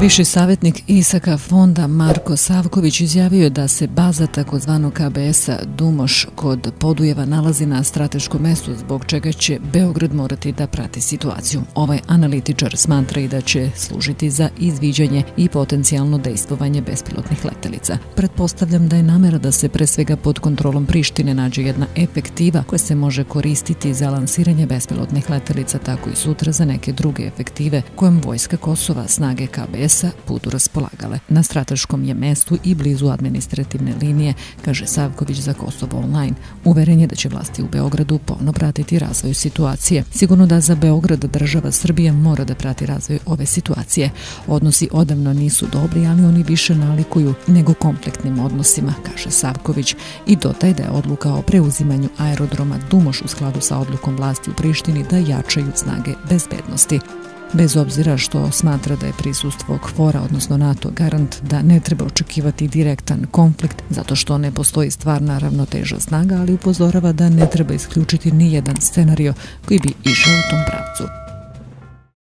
Viši savjetnik Isaka fonda Marko Savković izjavio je da se baza takozvanog KBS-a Dumoš kod Podujeva nalazi na strateškom mestu zbog čega će Beograd morati da prati situaciju. Ovaj analitičar smatra i da će služiti za izviđanje i potencijalno dejstvovanje bespilotnih letelica. Pretpostavljam da je namera da se pre svega pod kontrolom Prištine nađe jedna efektiva koja se može koristiti za lansiranje bespilotnih letelica tako i sutra za neke druge efektive kojom vojska Kosova snage KBS IDS-a budu raspolagale. Na strateškom je mestu i blizu administrativne linije, kaže Savković za Kosovo online. Uveren je da će vlasti u Beogradu povno pratiti razvoj situacije. Sigurno da za Beograd država Srbija mora da prati razvoj ove situacije. Odnosi odavno nisu dobri, ali oni više nalikuju nego komplektnim odnosima, kaže Savković. I dotaj da je odluka o preuzimanju aerodroma Dumoš u skladu sa odlukom vlasti u Prištini da jačaju snage bezbednosti bez obzira što smatra da je prisustvo kvora, odnosno NATO, garant da ne treba očekivati direktan konflikt, zato što ne postoji stvarna ravnoteža snaga, ali upozorava da ne treba isključiti ni jedan scenario koji bi išao u tom pravcu.